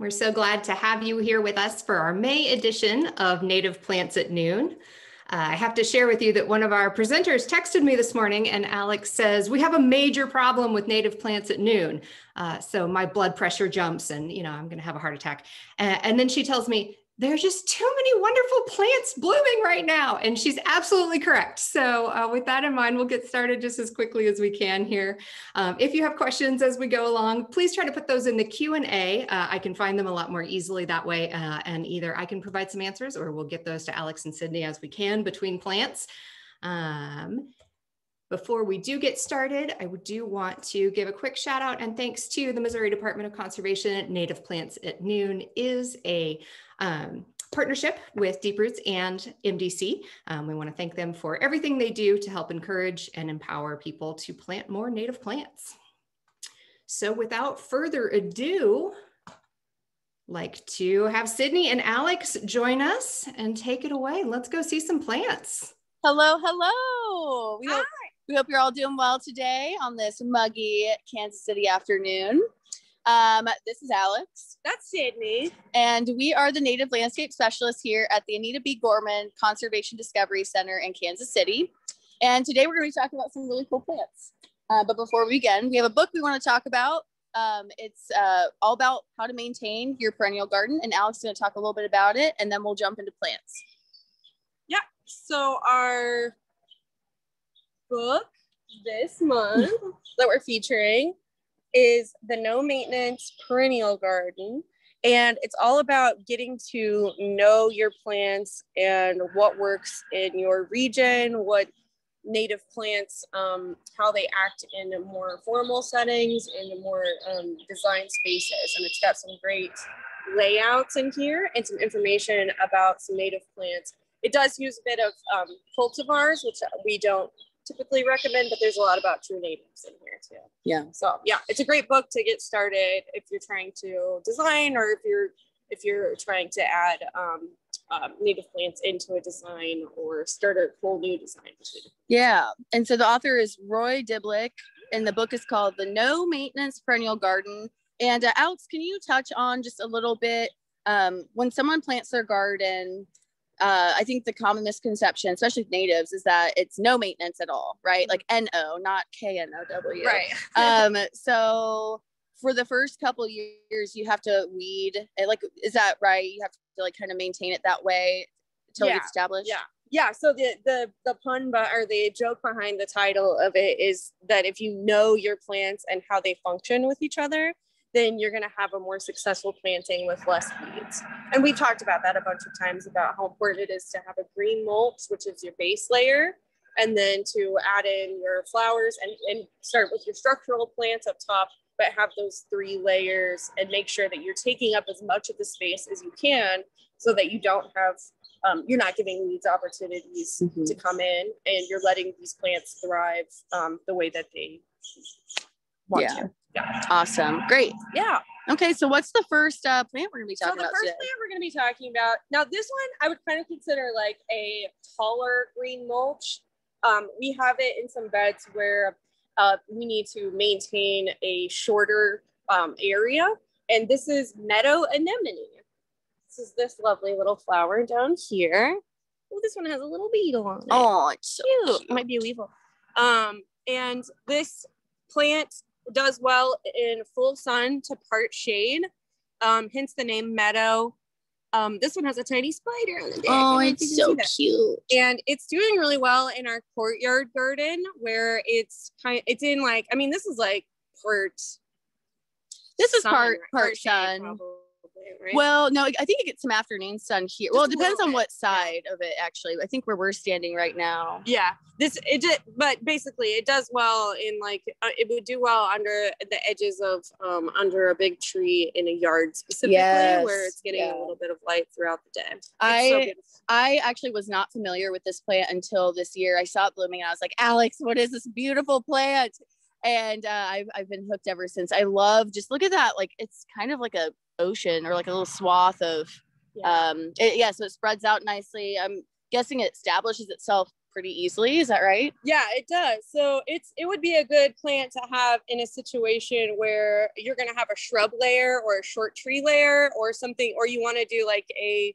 We're so glad to have you here with us for our May edition of Native Plants at Noon. Uh, I have to share with you that one of our presenters texted me this morning and Alix says, we have a major problem with native plants at noon. Uh, so my blood pressure jumps and, you know, I'm going to have a heart attack. And then she tells me, there's just too many wonderful plants blooming right now. And she's absolutely correct. So uh, with that in mind, we'll get started just as quickly as we can here. Um, if you have questions as we go along, please try to put those in the Q&A. Uh, I can find them a lot more easily that way. Uh, and either I can provide some answers or we'll get those to Alix and Cydney as we can between plants. Um, before we do get started, I do want to give a quick shout out and thanks to the Missouri Department of Conservation. Native Plants at Noon is a um, partnership with Deep Roots and MDC. Um, we want to thank them for everything they do to help encourage and empower people to plant more native plants. So without further ado, like to have Cydney and Alix join us and take it away. Let's go see some plants. Hello, hello. We Hi. We hope you're all doing well today on this muggy Kansas City afternoon. Um, this is Alix. That's Cydney. And we are the native landscape specialists here at the Anita B. Gorman Conservation Discovery Center in Kansas City. And today we're going to be talking about some really cool plants. Uh, but before we begin, we have a book we want to talk about. Um, it's uh, all about how to maintain your perennial garden. And Alix is going to talk a little bit about it, and then we'll jump into plants. Yeah. So our book this month that we're featuring is the no maintenance perennial garden. And it's all about getting to know your plants and what works in your region, what native plants, um, how they act in more formal settings, in more um, design spaces. And it's got some great layouts in here and some information about some native plants. It does use a bit of um, cultivars, which we don't typically recommend, but there's a lot about true natives in here too. Yeah. So yeah, it's a great book to get started if you're trying to design or if you're if you're trying to add um, um, native plants into a design or start a whole new design. Yeah, and so the author is Roy Diblik, and the book is called The No Maintenance Perennial Garden. And uh, Alix, can you touch on just a little bit um, when someone plants their garden? Uh, I think the common misconception, especially with natives, is that it's no maintenance at all, right? Mm-hmm. Like N O, not K N O W. Right. um, so for the first couple years, you have to weed. Like, is that right? You have to like kind of maintain it that way until yeah. it gets established. Yeah. Yeah. So the the the pun but or the joke behind the title of it is that if you know your plants and how they function with each other, then you're going to have a more successful planting with less weeds. And we talked about that a bunch of times about how important it is to have a green mulch, which is your base layer, and then to add in your flowers and, and start with your structural plants up top, but have those three layers and make sure that you're taking up as much of the space as you can so that you don't have um, you're not giving weeds opportunities mm-hmm. to come in and you're letting these plants thrive um, the way that they want yeah. to. Yeah. Awesome. Great. Yeah. Okay. So what's the first uh, plant we're going to be talking about? So the first today? plant we're going to be talking about now, this one I would kind of consider like a taller green mulch. Um, we have it in some beds where uh, we need to maintain a shorter um, area. And this is meadow anemone. This is this lovely little flower down here. Oh, this one has a little beetle on it. Oh, it's so cute. cute. Might be a weevil. Um, and this plant does well in full sun to part shade, um, hence the name meadow. Um, this one has a tiny spider on the back. Oh, it's so cute. And it's doing really well in our courtyard garden where it's kind it's in like, I mean, this is like part this is sun, part part sun. Probably right? Well, no, I think it gets some afternoon sun here. Just well, it depends on what side of it actually. I think where we're standing right now. Yeah, this it did, but basically it does well in like uh, it would do well under the edges of um under a big tree in a yard specifically yes. where it's getting yeah. a little bit of light throughout the day. It's I so I actually was not familiar with this plant until this year. I saw it blooming and I was like, Alix, what is this beautiful plant? and uh, I've, I've been hooked ever since. I love just look at that. Like it's kind of like a ocean or like a little swath of yeah. um it, yeah so it spreads out nicely i'm guessing it establishes itself pretty easily. Is that right? Yeah, it does. So it's it would be a good plant to have in a situation where you're going to have a shrub layer or a short tree layer or something, or you want to do like a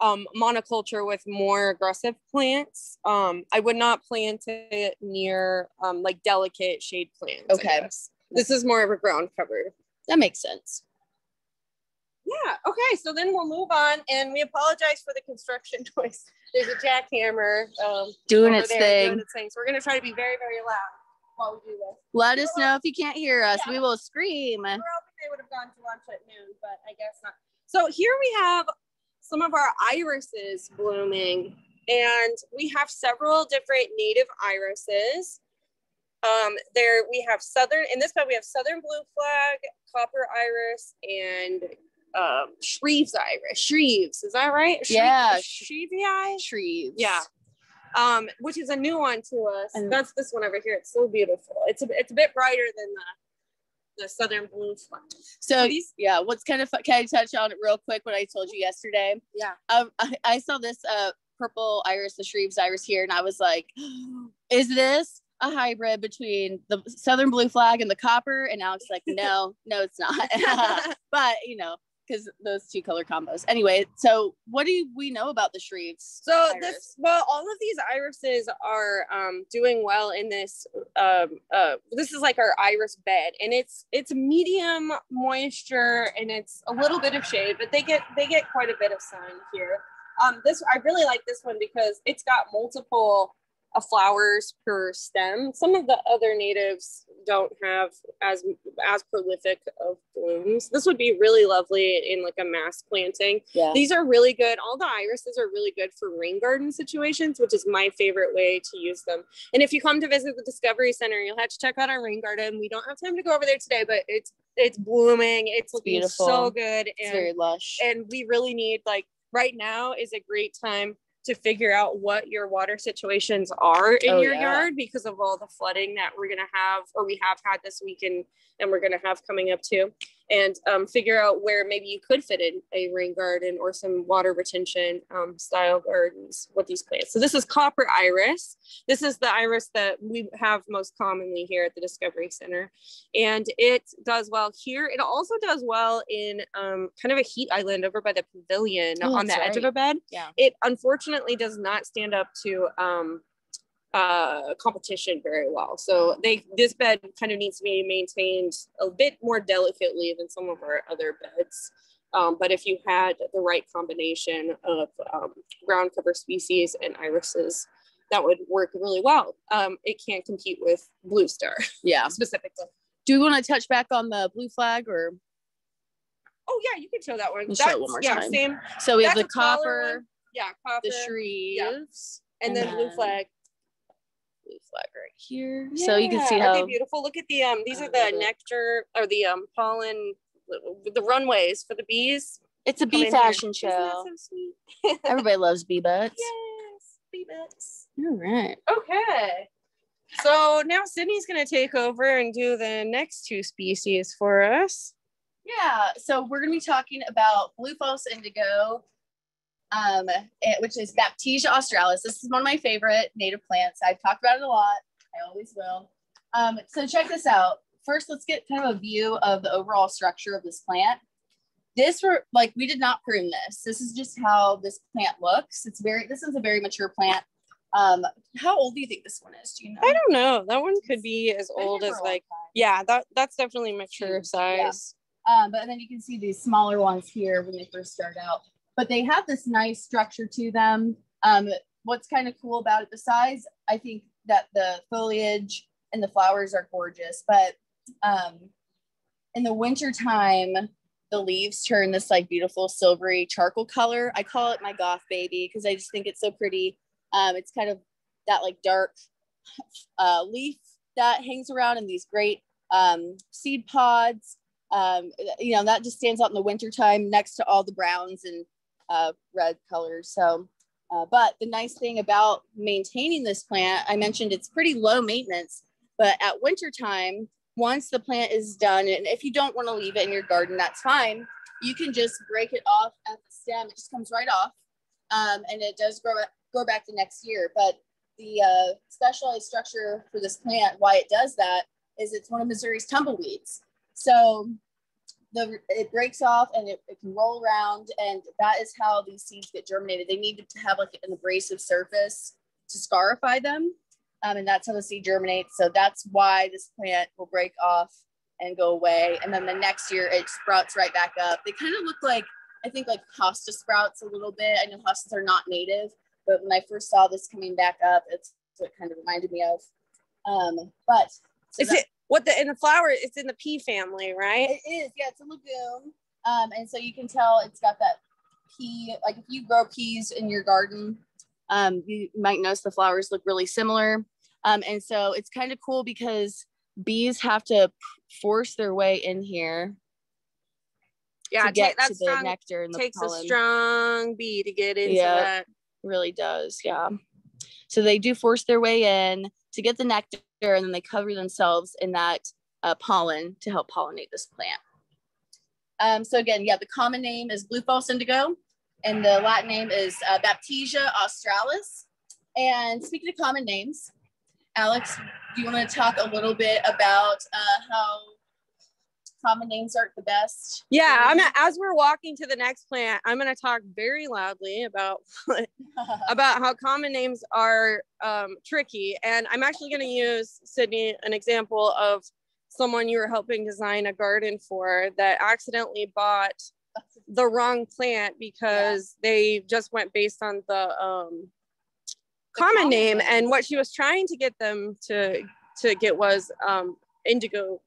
um, monoculture with more aggressive plants. Um, I would not plant it near um, like delicate shade plants. Okay. This is more of a ground cover. That makes sense. Yeah. Okay. So then we'll move on, and we apologize for the construction noise. There's a jackhammer um, Doing its there thing. doing its thing. So we're gonna try to be very, very loud while we do this. Let us know if you can't hear us. Yeah. We will scream. We're hoping they would have gone to lunch at noon, but I guess not. So here we have some of our irises blooming, and we have several different native irises. Um, there we have southern in this bed we have southern blue flag, copper iris, and um, Shreve's iris. Shreve's, is that right? Shreve- Yeah. Shrevey eye. Trees. Yeah. Um, which is a new one to us. And- That's this one over here. It's so beautiful. It's a it's a bit brighter than the the southern blue flag. So These- yeah, what's kind of fun, can I touch on it real quick? What I told you yesterday. Yeah. Um, I, I saw this uh purple iris, the Shreve's iris here, and I was like, "Is this a hybrid between the southern blue flag and the copper?" And Alix like, "No, no, it's not." but you know, because those two color combos. Anyway, so what do we know about the Shreves? So iris? this, well, all of these irises are um, doing well in this. Um, uh, this is like our iris bed, and it's it's medium moisture and it's a little bit of shade, but they get they get quite a bit of sun here. Um, this I really like this one because it's got multiple uh, flowers per stem. Some of the other natives don't have as as prolific of blooms. This would be really lovely in like a mass planting. yeah. These are really good. All the irises are really good for rain garden situations, which is my favorite way to use them. And if you come to visit the Discovery Center, you'll have to check out our rain garden. We don't have time to go over there today, but it's it's blooming. It's looking beautiful. so good, It's very lush. and we really need like right now is a great time to figure out what your water situations are in Oh, your yeah. yard because of all the flooding that we're gonna have or we have had this weekend and we're gonna have coming up too and um, figure out where maybe you could fit in a rain garden or some water retention um, style gardens with these plants. So this is copper iris. This is the iris that we have most commonly here at the Discovery Center. And it does well here. It also does well in um, kind of a heat island over by the pavilion Oh, on the that's edge of a bed. Yeah. It unfortunately does not stand up to um, uh, competition very well. So they this bed kind of needs to be maintained a bit more delicately than some of our other beds. Um, but if you had the right combination of um, ground cover species and irises, that would work really well. Um, it can't compete with Blue Star yeah. specifically. Do we want to touch back on the blue flag or Oh yeah, you can show that one. Let's show it That's- one more yeah, time. same. so we have the copper. Yeah, copper. the Shreves, and then blue flag. Blue flag right here. So you can see Yeah, aren't how they beautiful. Look at the um. These I are the love it. nectar or the um pollen, the, the runways for the bees. it's a bee in here. fashion Isn't that show. so sweet? Everybody loves bee butts. yes, bee butts. All right. Okay. So now Cydney's gonna take over and do the next two species for us. Yeah. So we're gonna be talking about blue false indigo, um, eh, which is Baptisia australis. This is one of my favorite native plants. I've talked about it a lot. I always will. Um, so check this out. First, let's get kind of a view of the overall structure of this plant. This were like we did not prune this. This is just how this plant looks. It's very. This is a very mature plant. Um, how old do you think this one is? Do you know? I don't know. That one could be as old as for a long like yeah. That that's definitely mature size. Um, but then you can see these smaller ones here when they first start out. But they have this nice structure to them. Um, what's kind of cool about it, besides I think that the foliage and the flowers are gorgeous, but um, in the winter time, the leaves turn this like beautiful silvery charcoal color. I call it my goth baby because I just think it's so pretty. Um, it's kind of that like dark uh, leaf that hangs around in these great um, seed pods um, you know that just stands out in the wintertime next to all the browns and uh, red colors. So uh, but the nice thing about maintaining this plant i mentioned it's pretty low maintenance but at wintertime once the plant is done and if you don't want to leave it in your garden that's fine. You can just break it off at the stem. It just comes right off um, and it does grow grow back the next year. But the uh, specialized structure for this plant, why it does that, is it's one of Missouri's tumbleweeds. So the it breaks off and it, it can roll around, and that is how these seeds get germinated. They need to have like an abrasive surface to scarify them, um, and that's how the seed germinates. So that's why this plant will break off and go away, and then the next year it sprouts right back up. They kind of look like I think like hosta sprouts a little bit. I know hostas are not native, but when I first saw this coming back up, it's what kind of reminded me of. Um, but so is it what the in the flower? It's in the pea family, right? It is. Yeah, it's a legume. Um, and so you can tell it's got that pea. Like if you grow peas in your garden, um, you might notice the flowers look really similar. Um, and so it's kind of cool because bees have to force their way in here yeah, to get that's to the strong, nectar and the takes pollen. a strong bee to get into Yeah. that. really does yeah so they do force their way in to get the nectar and then they cover themselves in that uh, pollen to help pollinate this plant. Um, so again yeah the common name is blue false indigo and the latin name is uh, baptisia australis. And speaking of common names alix do you want to talk a little bit about uh, how common names aren't the best. Yeah, I'm as we're walking to the next plant, I'm gonna talk very loudly about about how common names are um, tricky, and I'm actually gonna use Cydney an example of someone you were helping design a garden for that accidentally bought the wrong plant because they just went based on the um, The common common name, name. and what she was trying to get them to to get was um, indigo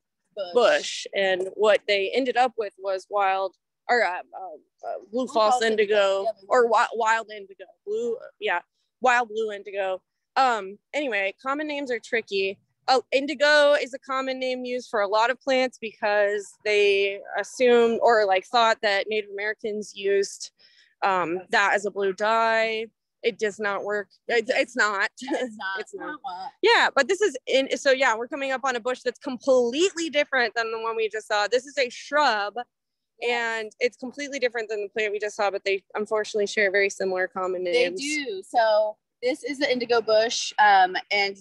bush. And what they ended up with was wild or uh, uh, uh, blue false indigo blue or wi- wild indigo blue yeah wild blue indigo. Um anyway common names are tricky. Oh indigo is a common name used for a lot of plants because they assumed or like thought that native americans used um, that as a blue dye it does not work it's, it's not it's not It's not. Yeah, but this is in so yeah, we're coming up on a bush that's completely different than the one we just saw. This is a shrub and it's completely different than the plant we just saw, but they unfortunately share very similar common names. They do. So this is the indigo bush. Um, and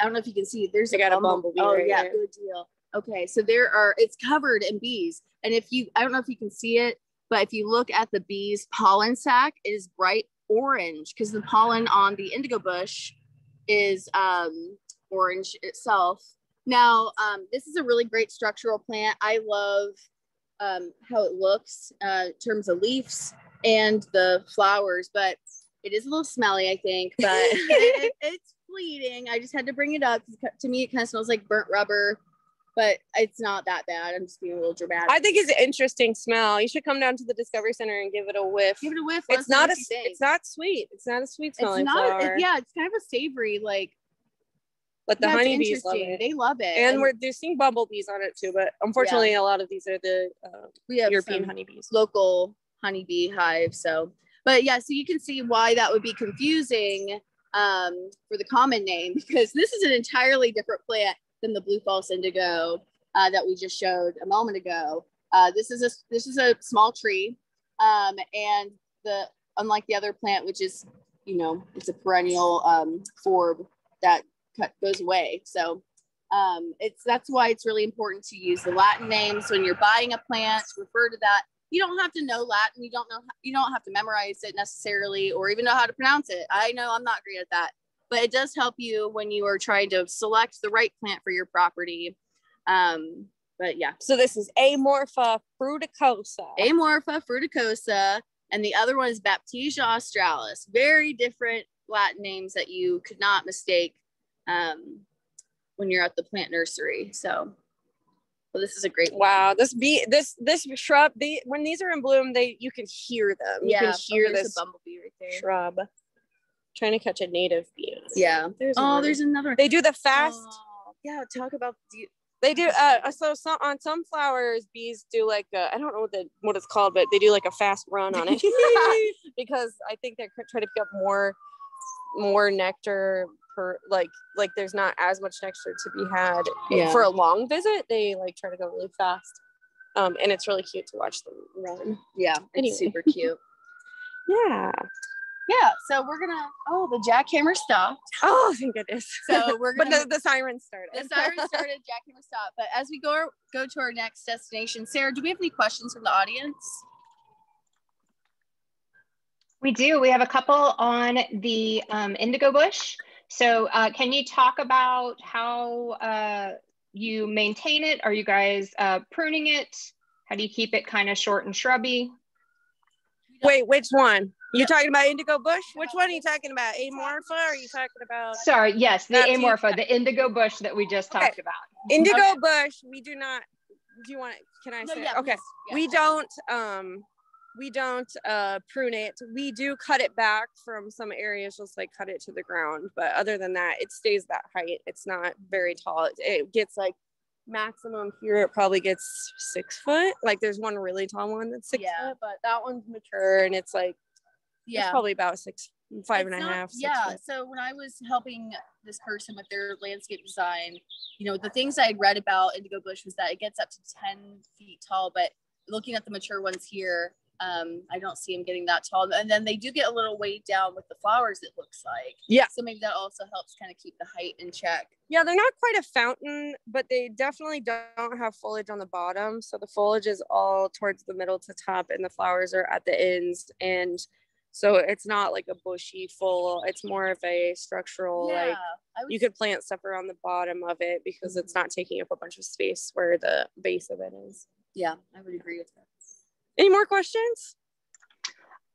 I don't know if you can see. There's I got a bumblebee Oh right yeah, good deal. Okay, so there are. It's covered in bees, and if you, I don't know if you can see it, but if you look at the bees' pollen sac, it is bright orange because the pollen on the indigo bush is um, orange itself. Now, um, this is a really great structural plant. I love um, how it looks uh, in terms of leaves and the flowers, but it is a little smelly, I think. But it- it's fleeting. I just had to bring it up. To me, it kind of smells like burnt rubber, but it's not that bad. I'm just being a little dramatic. I think it's an interesting smell. You should come down to the Discovery Center and give it a whiff. Give it a whiff. It's not a what you think. it's not sweet. It's not a sweet It's smelling not. flower. it- yeah, it's kind of a savory, like but the yeah, it's honeybees love it. They love it. And we're they're seeing bumblebees on it too, but unfortunately, a lot of these are the uh, we have European honeybees. local honeybee hive. So, but yeah, so you can see why that would be confusing um, for the common name because this is an entirely different plant than the blue false indigo uh, that we just showed a moment ago. Uh, this is a this is a small tree, um, and the unlike the other plant, which is you know it's a perennial um, forb that cut, goes away. So um, it's that's why it's really important to use the Latin names when you're buying a plant. Refer to that. You don't have to know Latin. You don't know. You don't have to memorize it necessarily, or even know how to pronounce it. I know I'm not great at that, but it does help you when you are trying to select the right plant for your property. Um, but yeah, So this is Amorpha fruticosa. Amorpha fruticosa, and the other one is Baptisia australis. Very different Latin names that you could not mistake um, when you're at the plant nursery. So, well, this is a great one. Wow, this be this this shrub, The when these are in bloom, they you can hear them. You Yeah, can oh, hear there's this a bumblebee right there. shrub. Trying to catch a native bee. Yeah. There's Oh, one. there's another. they do the fast. Oh, yeah, talk about the, They do. Uh, so some on some flowers, bees do like I I don't know what the what it's called, but they do like a fast run on it because I think they're trying to pick up more more nectar per like like there's not as much nectar to be had Yeah. for a long visit. They like try to go really fast, um, and it's really cute to watch them run. yeah, it's Anyway. super cute. Yeah. Yeah, so we're gonna. Oh, the jackhammer stopped. Oh, thank goodness. So we're but gonna. the, the siren started. the siren started, jackhammer stopped. But as we go go to our next destination, Sarah, do we have any questions from the audience? We do. We have a couple on the um, indigo bush. So uh, can you talk about how uh, you maintain it? Are you guys uh, pruning it? How do you keep it kind of short and shrubby? Wait, which one? You're talking about indigo bush? Which one are you talking about? Amorpha? Or are you talking about Sorry, yes, the That's amorpha, the indigo bush that we just Okay. talked about. indigo bush? We do not. Do you want? Can I No, say? yeah, okay. Yeah. we don't um we don't uh prune it we do cut it back from some areas just like cut it to the ground but other than that it stays that height it's not very tall it, it gets like maximum here it probably gets six foot like there's one really tall one that's six Yeah. foot but that one's mature and it's like yeah Yeah. probably about six five and a half. not- six Yeah. So when I was helping this person with their landscape design, you know, the things I had read about indigo bush was that it gets up to 10 feet tall, but looking at the mature ones here, um, I don't see them getting that tall. And then they do get a little weighed down with the flowers, it looks like. Yeah. So maybe that also helps kind of keep the height in check. Yeah, they're not quite a fountain, but they definitely don't have foliage on the bottom. So the foliage is all towards the middle to top, and the flowers are at the ends. And so it's not like a bushy full, it's more of a structural, yeah. like I would you could plant stuff around the bottom of it because it's not taking up a bunch of space where the base of it is. yeah, I would agree with that. Any more questions?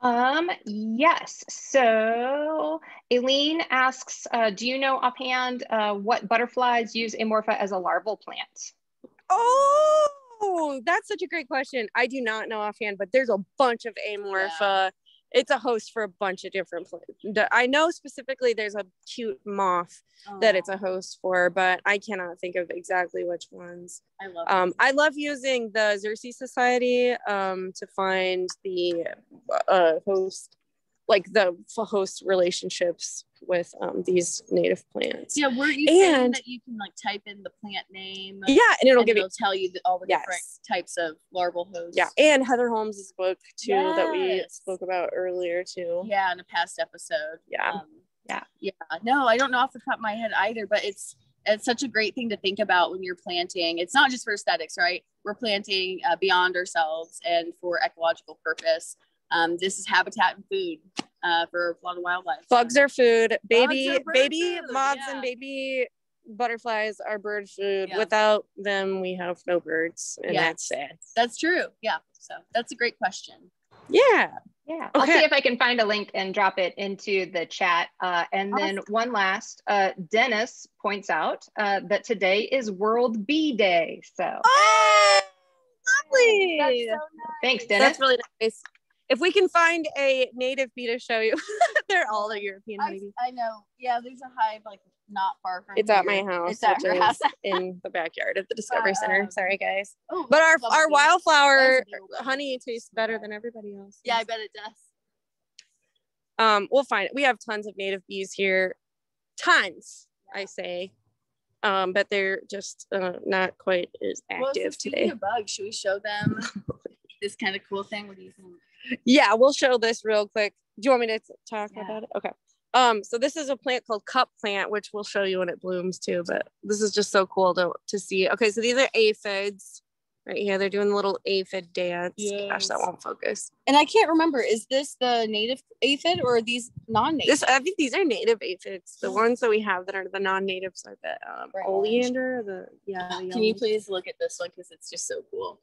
Um, yes. So Aileen asks, uh, do you know offhand uh, what butterflies use Amorpha as a larval plant? Oh, that's such a great question. I do not know offhand, but there's a bunch of amorpha. It's a host for a bunch of different plants. I know specifically there's a cute moth that it's Oh, a host for, but I cannot think of exactly which ones. I love Um, I love using the Xerces Society um, to find the uh, host, like the host relationships with um, these native plants. Yeah, were you saying And- that you can like type in the plant name? Yeah, and it'll and give you it'll tell you all the different types of larval hosts. yeah, and Heather Holm's book too that we spoke about earlier too. Yeah, in a past episode. Yeah. Um, Yeah. Yeah. No, I don't know off the top of my head either, but it's it's such a great thing to think about when you're planting. It's not just for aesthetics, right? We're planting uh, beyond ourselves and for ecological purpose. Um, this is habitat and food uh, for a lot of wildlife. Bugs are food. Baby, are baby food, moths yeah. and baby butterflies are bird food. Yeah. Without them, we have no birds, and Yeah. that's sad. That's true. Yeah. So that's a great question. Yeah. Yeah, I'll see Okay. if I can find a link and drop it into the chat. Uh, and then one last, uh, Dennis points out uh, that today is World Bee Day. So Oh, lovely. That's so thanks. Dennis. That's really nice. If we can find a native bee to show you, they're all the European I, honeybees. I know. Yeah, there's a hive like not far from It's at here. my house, It's at her house. in the backyard of the Discovery Uh, Center. Sorry, guys. Oh, But our our wildflower That's a beetle. honey tastes better than everybody else. Yeah, I bet it does. um we'll find it we have tons of native bees here tons i say um but they're just uh, not quite as Well, so active today of bugs, should we show them this kind of cool thing? What do you think? Yeah we'll show this real quick. Do you want me to talk Yeah. about it? Okay. Um so this is a plant called cup plant which we'll show you when it blooms too but this is just so cool to, to see. Okay so these are aphids. Right here they're doing the little aphid dance. Gosh that won't focus. And I can't remember, is this the native aphid or are these non-native? this i think these are native aphids. The ones that we have that are the non-natives are the um, Right. oleander the yeah the Can you please look at this one because it's just so cool.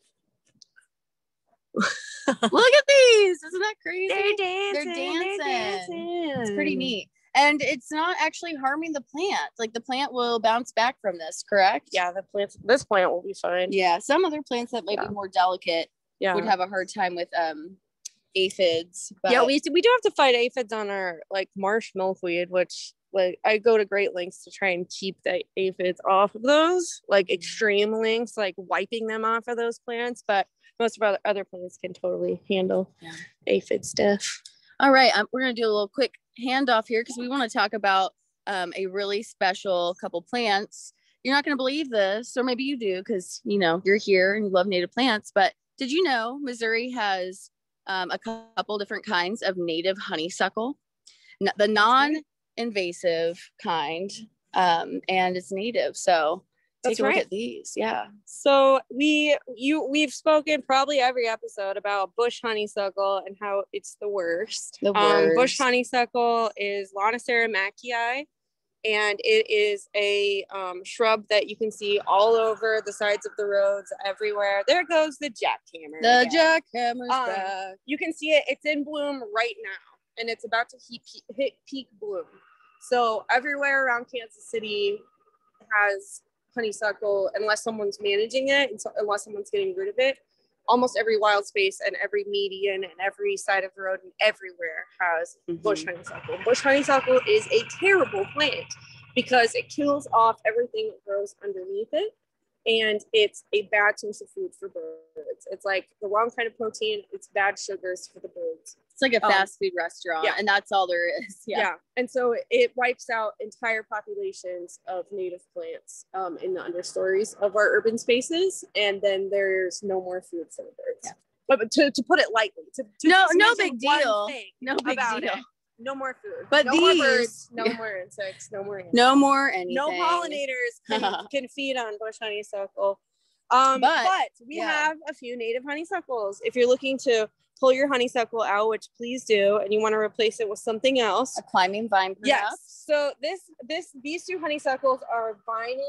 look at these! Isn't that crazy? They're dancing. They're dancing. dancing. It's pretty neat. And it's not actually harming the plant. Like the plant will bounce back from this, correct? Yeah, the plants. This plant will be fine. Yeah. Some other plants that might Yeah. be more delicate Yeah. would have a hard time with um aphids. But yeah, we we do have to fight aphids on our like marsh milkweed, which like I go to great lengths to try and keep the aphids off of those, like extreme lengths, like wiping them off of those plants. But most of our other plants can totally handle Yeah. aphid stuff. All right, um, we're gonna do a little quick handoff here because we want to talk about um, a really special couple plants. You're not gonna believe this, or maybe you do because you know you're here and you love native plants. But did you know Missouri has um, a couple different kinds of native honeysuckle? the non-invasive kind, um, and it's native. So That's take a look right. at these. Yeah. So we you we've spoken probably every episode about bush honeysuckle and how it's the worst. The Um, bush honeysuckle is Lonicera maackii, and it is a um, shrub that you can see all over the sides of the roads everywhere. There goes the jackhammer. The again. jackhammer's Um, back. you can see it. It's in bloom right now, and it's about to hit, hit peak bloom. So everywhere around Kansas City has honeysuckle, unless someone's managing it, and so, unless someone's getting rid of it. Almost every wild space and every median and every side of the road and everywhere has mm-hmm. bush honeysuckle. Bush honeysuckle is a terrible plant because it kills off everything that grows underneath it. And it's a bad source of food for birds. It's like the wrong kind of protein. It's bad sugars for the birds. It's like a um, fast food restaurant, yeah. and that's all there is. Yeah. Yeah. And so it wipes out entire populations of native plants um, in the understories of our urban spaces. And then there's no more food for the birds. Yeah. But, but to, to put it lightly, to, to No- no big deal. No big deal. it, no more food. But no more these- birds, no yeah. more insects, no more animals. No more anything. no pollinators can, can feed on bush honeysuckle. Um, but, But, we yeah. have a few native honeysuckles. If you're looking to pull your honeysuckle out, which please do, and you want to replace it with something else, A climbing vine, yes. So this this these two honeysuckles are vining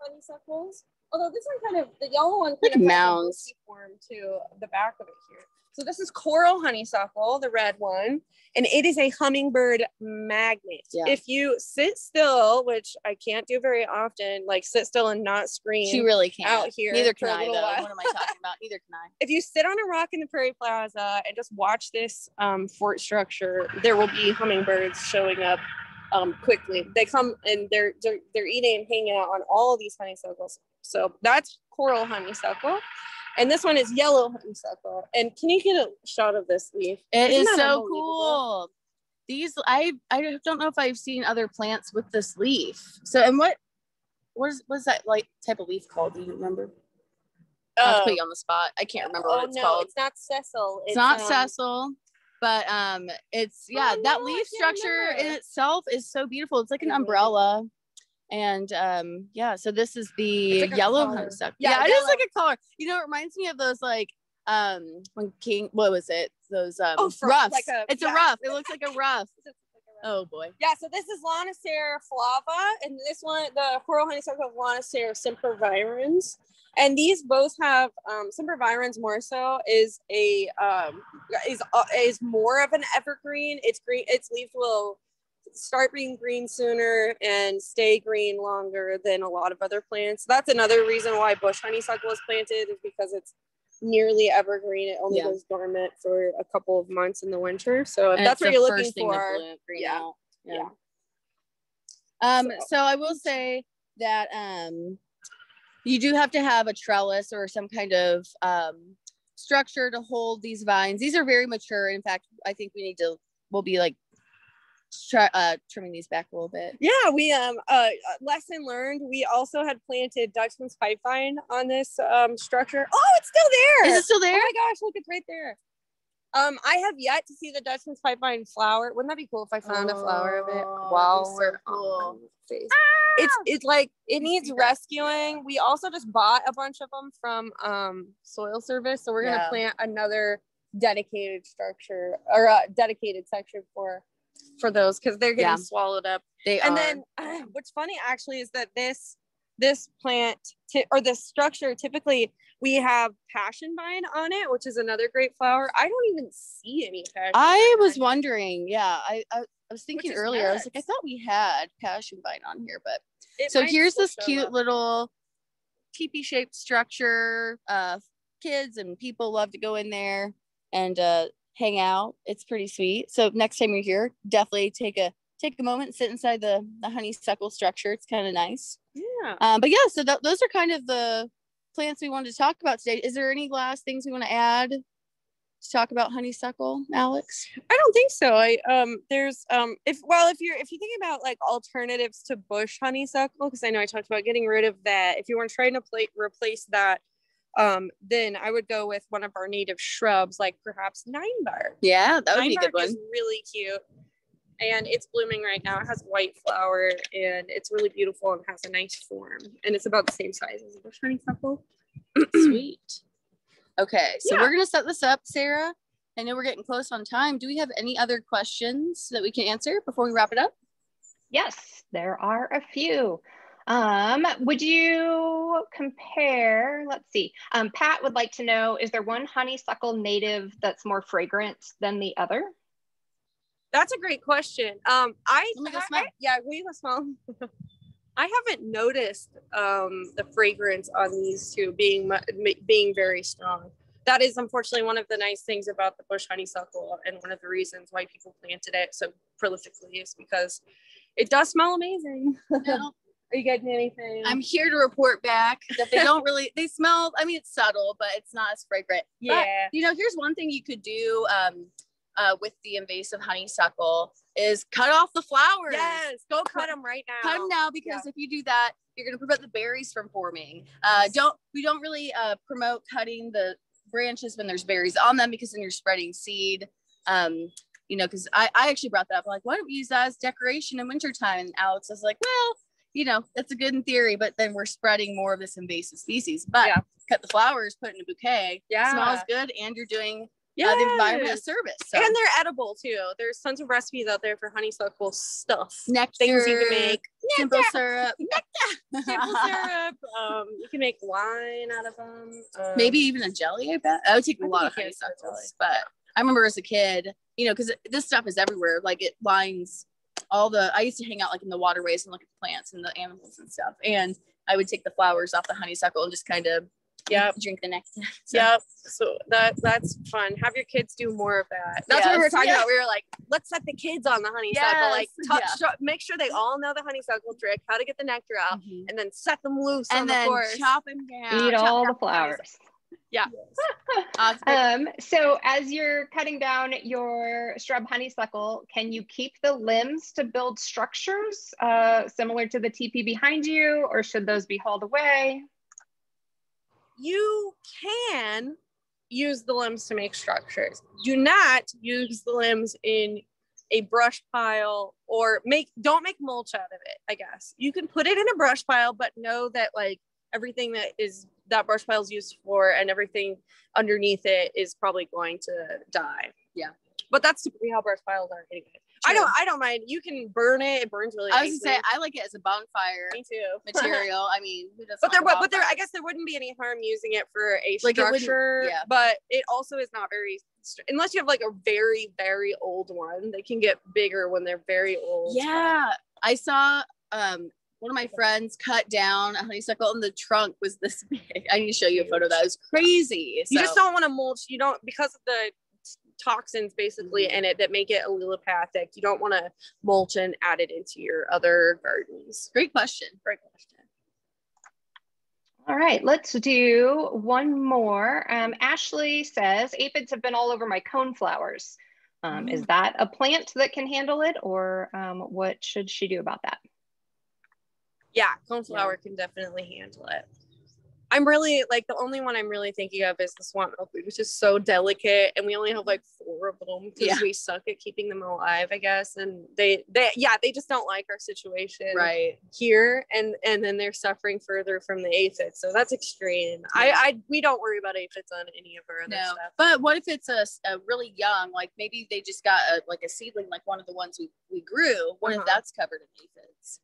honeysuckles. Although this one kind of the yellow one kind Like of mounds. form to the back of it here. So this is coral honeysuckle, the red one, and it is a hummingbird magnet. Yeah. If you sit still, which I can't do very often, like sit still and not scream. She really can't. out here Neither can I, though. while. What am I talking about? Neither can I. if you sit on a rock in the Prairie Plaza and just watch this um, fort structure, there will be hummingbirds showing up um, quickly. They come and they're, they're they're eating and hanging out on all of these honeysuckles. So that's coral honeysuckle, and this one is yellow honeysuckle. And can you get a shot of this leaf? It Isn't is so cool. These I I don't know if I've seen other plants with this leaf. So and what what is what is that like type of leaf called? Do you remember? Oh. put you on the spot. I can't remember oh what it's no, called. it's not sessile. It's, not um, sessile, but um, it's yeah. Oh, that no, I leaf structure in itself is so beautiful. It's like an It really is. umbrella, and um, yeah. So this is the like yellow collar. honeysuckle. Yeah, Yeah, it is yellow. like a collar. You know, it reminds me of those like um when King. What was it? Those um Oh, ruffs. like a- it's a ruff. It looks like a ruff. Oh boy. Yeah, so this is Lonicera flava, and this one, the coral honeysuckle of Lonicera sempervirens. And these both have um, sempervirens more so is a um, is uh, is more of an evergreen. It's green. Its leaves will start being green sooner and stay green longer than a lot of other plants. That's another reason why bush honeysuckle is planted is because it's nearly evergreen. It only Yeah. goes dormant for a couple of months in the winter. So if And that's what you're looking first thing to for, green yeah, yeah. Um, So- so I will say that um, you do have to have a trellis or some kind of um, structure to hold these vines. These are very mature. In fact, I think we need to. We'll be like try, uh, trimming these back a little bit. Yeah, we um uh lesson learned. We also had planted Dutchman's pipevine on this um structure. Oh, it's still there. Is it still there? Oh my gosh, look, it's right there. Um, I have yet to see the Dutchman's pipevine flower. Wouldn't that be cool if I found a flower of it Oh, while so we're cool. on face? It's it's like it needs rescuing. We also just bought a bunch of them from um soil service, so we're gonna Yeah. plant another dedicated structure or a dedicated section for for those because they're getting Yeah. swallowed up They and are. then uh, what's funny actually is that this this plant ti- or this structure typically we have passion vine on it which is another great flower i don't even see any passion I was on wondering. Yeah, I I, I was thinking earlier. I was like, I thought we had passion vine on here, but. It so here's this cute up. little teepee shaped structure uh kids and people love to go in there and uh hang out. It's pretty sweet. So next time you're here definitely take a take a moment sit inside the the honeysuckle structure. It's kind of nice. Yeah. Um but yeah so th- those are kind of the plants we wanted to talk about today. Is there any last things we want to add to talk about honeysuckle alix? I don't think so. I um there's um if well if you're if you think about like alternatives to bush honeysuckle because i know i talked about getting rid of that. If you want to try to pla- replace that um then i would go with one of our native shrubs like perhaps nine bark yeah that would be a good one is really cute. and it's blooming right now. It has white flower and it's really beautiful and has a nice form. And it's about the same size as a bush honeysuckle. Sweet. Okay, so Yeah. we're gonna set this up, Sarah. I know we're getting close on time. Do we have any other questions that we can answer before we wrap it up? Yes, there are a few. Um, would you compare? Let's see. Um, Pat would like to know: Is there one honeysuckle native that's more fragrant than the other? That's a great question. Um, I, Let me go I- smell. I- yeah, will you go smell? I haven't noticed um, the fragrance on these two being mu- being very strong. That is unfortunately one of the nice things about the bush honeysuckle, and one of the reasons why people planted it so prolifically is because it does smell amazing. No, Are you getting anything? I'm here to report back that they don't really. They smell. I mean, it's subtle, but it's not as fragrant. But, yeah. you know, here's one thing you could do um, uh, with the invasive honeysuckle is cut off the flowers. Yes, go cut them right now. cut them now because if you do that you're going to prevent the berries from forming uh don't we don't really uh promote cutting the branches when there's berries on them because then you're spreading seed um you know because I, I actually brought that up like why don't we use that as decoration in wintertime and alix was like well you know that's a good in theory but then we're spreading more of this invasive species but Yeah. cut the flowers put in a bouquet Yeah. smells good and you're doing Yeah. uh, the environment a service so And they're edible too. There's tons of recipes out there for honeysuckle stuff. nectar Things you can make. simple syrup Simple syrup. Um, you can make wine out of them. Um, maybe even a jelly. I bet I would take a I lot of honeysuckles, but I remember as a kid, you know, because this stuff is everywhere. Like it lines all the. I used to hang out like in the waterways and look at the plants and the animals and stuff, and I would take the flowers off the honeysuckle and just kind of yeah drink the nectar. So, Yep. So that that's fun. Have your kids do more of that. That's what we were talking Yeah. about. We were like, let's set the kids on the honeysuckle. Like, Yes. touch, Yeah. show- make sure they all know the honeysuckle trick, how to get the nectar out, Mhm. and then set them loose on And the then course. chop them down. Eat chop all down the flowers. Yeah. Awesome. Um, so as you're cutting down your shrub honeysuckle, can you keep the limbs to build structures uh, similar to the TP behind you, or should those be hauled away? you can use the limbs to make structures. Do not use the limbs in a brush pile or make don't make mulch out of it, I guess. You can put it in a brush pile, but know that like everything that is that brush pile is used for and everything underneath it is probably going to die. Yeah. But that's typically how brush piles are anyway. I don't I don't mind. You can burn it. It burns really I was gonna say I like it as a bonfire Me too. material. I mean, who doesn't But there, like but, there, I guess there wouldn't be any harm using it for a Like, structure. yeah. But it also is not very, unless you have like a very, very old one. They can get bigger when they're very old. Yeah, I saw um one of my friends cut down a honeysuckle and the trunk was this big. I need to show you a photo of that. It was crazy. You just don't want to mulch. You don't because of the toxins basically Mhm. in it that make it allelopathic. You don't want to mulch and add it into your other gardens. great question. Great question. All right, let's do one more. Um, Ashley says aphids have been all over my cone flowers. Um, Is that a plant that can handle it, or um, what should she do about that? Yeah, coneflower can definitely handle it. I'm really like the only one I'm really thinking of is the swamp milkweed, which is so delicate, and we only have like four of them because Yeah. we suck at keeping them alive, I guess. And they, they, yeah, they just don't like our situation Right. here, and and then they're suffering further from the aphids, so that's extreme. I, Yeah. I, we don't worry about aphids on any of our other No, stuff. but what if it's a really young, like maybe they just got a like a seedling, like one of the ones we we grew. What Uh-huh. if that's covered in aphids?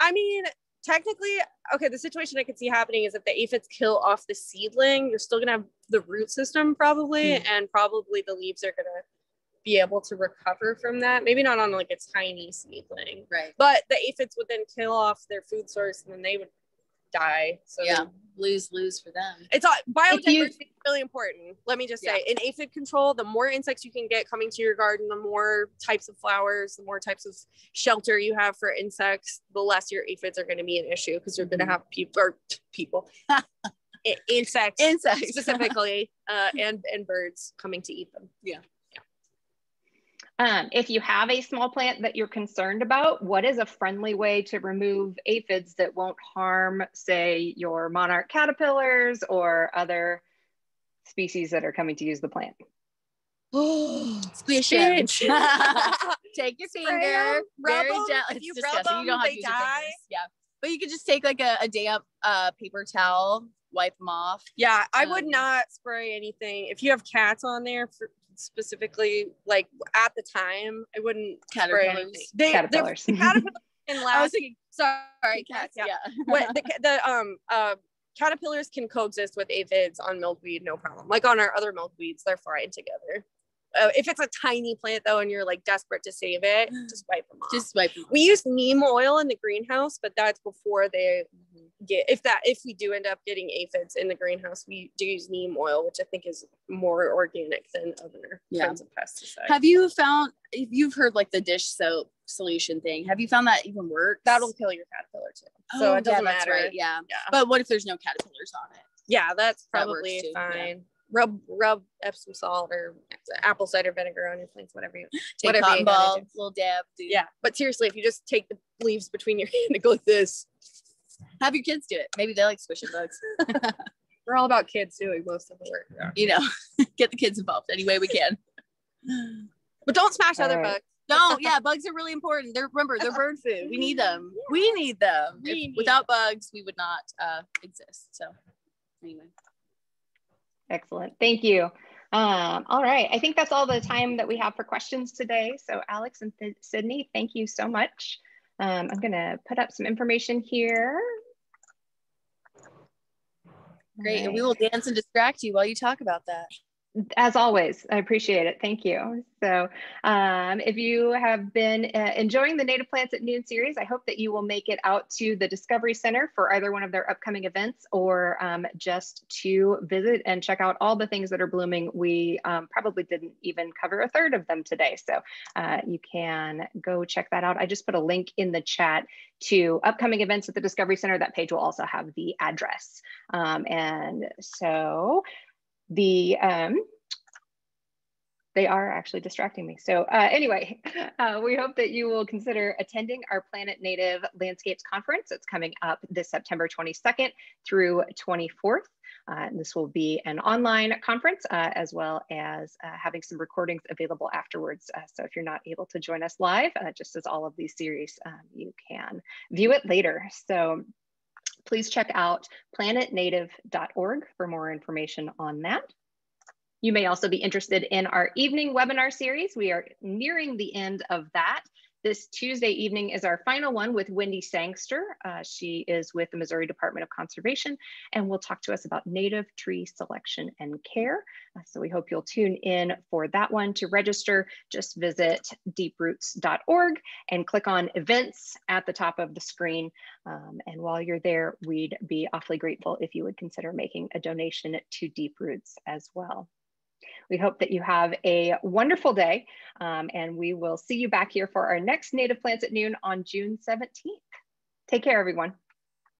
I mean, technically, okay, the situation I could see happening is if the aphids kill off the seedling, you're still gonna have the root system probably, Hmm. and probably the leaves are gonna be able to recover from that. Maybe not on like a tiny seedling, Right. but the aphids would then kill off their food source and then they would die. So Yeah. Lose lose for them. it's all biodiversity you- is really important. Let me just Yeah. say, in aphid control, the more insects you can get coming to your garden, the more types of flowers, the more types of shelter you have for insects, the less your aphids are going to be an issue because you're going to have people or people, insects, Insects. specifically, uh, and and birds coming to eat them. Um, if you have a small plant that you're concerned about, what is a friendly way to remove aphids that won't harm, say, your monarch caterpillars or other species that are coming to use the plant? Oh, squish it. take your Spray finger, 'em, rub very 'em. gently. If you It's rub disgusting. 'em, you don't have they to use your die. fingers. Yeah, but you could just take like a, a damp uh, paper towel, wipe them off. Yeah, I would Um, not spray anything. If you have cats on there for specifically, like at the time, I wouldn't Caterpillars. They, Caterpillars. The, caterpillars can I was thinking Sorry, cats. Yeah. Yeah. what the, the um uh caterpillars can coexist with aphids on milkweed, no problem. Like on our other milkweeds, they're fine together. Uh, if it's a tiny plant though, and you're like desperate to save it, just wipe them off. just wipe them. we use neem oil in the greenhouse, but that's before they get if that if we do end up getting aphids in the greenhouse, we do use neem oil, which I think is more organic than other Yeah. kinds of pesticides. Have you found if you've heard like the dish soap solution thing? Have you found that even works? That'll kill your caterpillar too. so Oh, it doesn't yeah, that's matter. Right. Yeah. Yeah. But what if there's no caterpillars on it? Yeah, that's That probably too, yeah. Fine. Rub rub Epsom salt or apple cider vinegar on your plants, whatever you. Take Whatever cotton you gotta ball, do. little dab. dude. Yeah, but seriously, if you just take the leaves between your hand and go like this, Have your kids do it. Maybe they like squishing bugs. we're all about kids doing most of the work. Yeah. You know, get the kids involved any way we can. But don't smash other All right. bugs. No, yeah, bugs are really important. They're remember they're bird food. We need them. We need them. We need without bugs, we would not uh, exist. So, anyway, Excellent. Thank you. Um, all right. I think that's all the time that we have for questions today. So Alix and Sid- Cydney, thank you so much. Um, I'm going to put up some information here. great. And we will dance and distract you while you talk about that. As always, I appreciate it. Thank you. So, um, if you have been uh, enjoying the Native Plants at Noon series, I hope that you will make it out to the Discovery Center for either one of their upcoming events or um, just to visit and check out all the things that are blooming. We um, probably didn't even cover a third of them today. So, uh, you can go check that out. I just put a link in the chat to upcoming events at the Discovery Center. That page will also have the address. Um, and so, the um, they are actually distracting me. So uh, anyway, uh, we hope that you will consider attending our Planet Native Landscapes Conference. It's coming up this September 22nd through 24th. Uh, and this will be an online conference uh, as well as uh, having some recordings available afterwards. Uh, so if you're not able to join us live, uh, just as all of these series, um, you can view it later. So please check out planetnative.org for more information on that. You may also be interested in our evening webinar series. We are nearing the end of that. This Tuesday evening is our final one with Wendy Sangster. Uh, she is with the Missouri Department of Conservation and will talk to us about native tree selection and care. Uh, so we hope you'll tune in for that one. To register, just visit deeproots.org and click on events at the top of the screen. Um, and while you're there, we'd be awfully grateful if you would consider making a donation to Deep Roots as well. We hope that you have a wonderful day um, and we will see you back here for our next Native Plants at Noon on June 17th. Take care, everyone.